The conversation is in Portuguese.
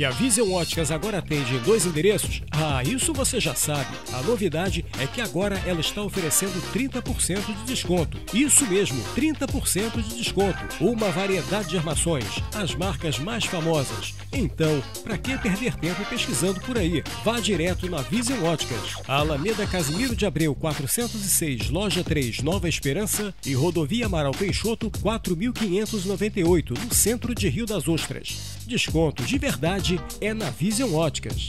Que a Vision Óticas agora atende em dois endereços? Ah, isso você já sabe. A novidade é que agora ela está oferecendo 30% de desconto. Isso mesmo, 30% de desconto. Uma variedade de armações, as marcas mais famosas. Então, para que perder tempo pesquisando por aí? Vá direto na Vision Óticas. A Alameda Casimiro de Abreu 406, loja 3, Nova Esperança e Rodovia Amaral Peixoto 4598, no centro de Rio das Ostras. Desconto de verdade é na Vision Óticas.